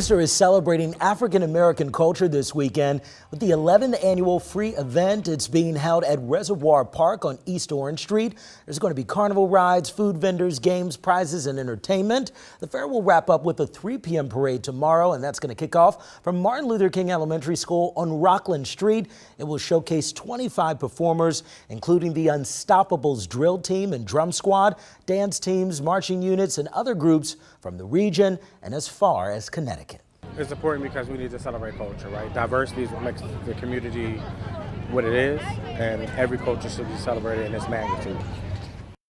Lancaster is celebrating African American culture this weekend with the 11th annual free event. It's being held at Reservoir Park on East Orange Street. There's going to be carnival rides, food vendors, games, prizes, and entertainment. The fair will wrap up with a 3 p.m. parade tomorrow, and that's going to kick off from Martin Luther King Elementary School on Rockland Street. It will showcase 25 performers, including the Unstoppables drill team and drum squad, dance teams, marching units, and other groups from the region and as far as Connecticut. It's important because we need to celebrate culture, right? Diversity is what makes the community what it is, and every culture should be celebrated in its magnitude.